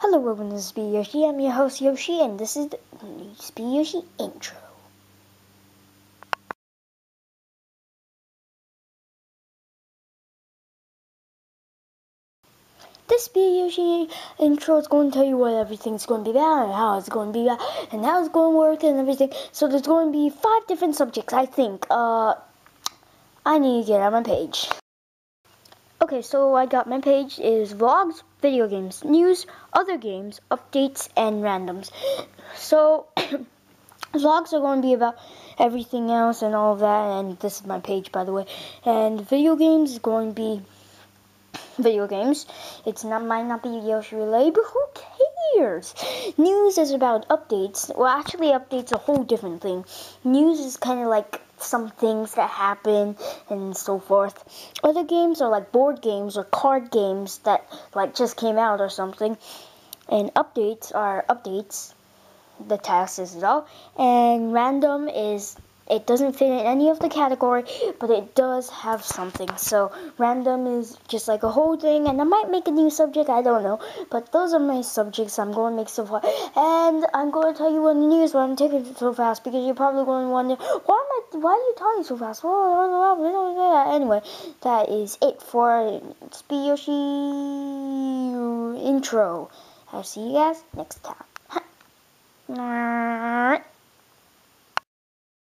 Hello everyone, this is Speedy Yoshi. I'm your host Yoshi, and this is the Speedy Yoshi intro. This Speedy Yoshi intro is going to tell you what everything's going to be about, and how it's going to be about, and how it's going to work, and everything. So there's going to be five different subjects, I think. Uh, I need to get on my page. Okay, so I got my page is vlogs, video games, news, other games, updates, and randoms. So vlogs are going to be about everything else and all of that, and this is my page by the way. And video games is going to be video games. It's not might not be Yoshi related, but who cares? News is about updates. Well, actually, updates a whole different thing. News is kind of like some things that happen and so forth. Other games are like board games or card games that like just came out or something. And updates are updates. The task is all. And random is it doesn't fit in any of the category, but it does have something. So random is just like a whole thing, and I might make a new subject. I don't know, but those are my subjects I'm going to make so far. And I'm going to tell you on the news I'm taking it so fast because you're probably going to wonder why am I? Why are you talking so fast? Anyway, that is it for Yoshi intro. I'll see you guys next time.